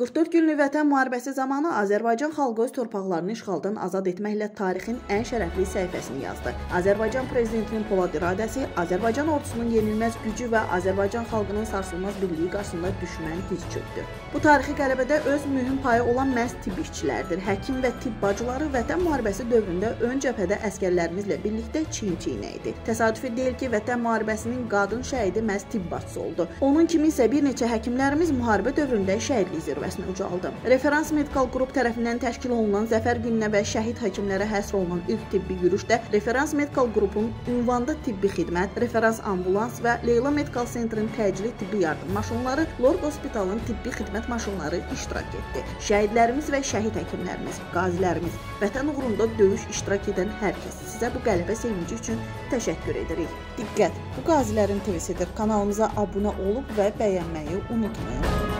44 günlük Vətən müharibəsi zamanı Azərbaycan xalqı öz torpaqlarını işğaldan azad etməklə tarixin ən şərəfli səhifəsini yazdı. Azərbaycan prezidentinin polad iradəsi, Azərbaycan ordusunun yenilməz gücü və Azərbaycan xalqının sarsılmaz birliyi qarşısında düşmən diz çökdü. Bu tarixi qələbədə öz mühüm payı olan məhz tibb işçilərdir. Həkim və tibb bacıları Vətən müharibəsi dövründə ön cəbhədə əskərlərimizlə birlikdə çiyin-çiyinə idi. Təsadüfi deyil ki, Vətən müharibəsinin qadın şəhidi məhz tibb bacısı oldu. Onun kimi isə bir neçə həkimlərimiz müharibə dövründə şəhidlik zirvəsində zirvəsinə ucaldı. Referans Medikal Qrup tərəfindən təşkil olunan Zəfər gününə və şəhid həkimlərə həsr olunan ilk tibbi yürüşdə Referans Medikal Qrupun ünvanda tibbi xidmət, referans ambulans və Leyla Medikal Centrin təcili tibbi yardım maşınları, Lord Hospitalın tibbi xidmət maşınları iştirak etdi. Şəhidlərimiz və şəhid həkimlərimiz, qazilərimiz, vətən uğrunda döyüş iştirak edən hər kəs sizə bu qələbə sevinci üçün təşəkkür edirik. Diqqət! Bu qazilərin TV-sidir. Kanalımıza abunə olub və bəyənməyi unutmayın.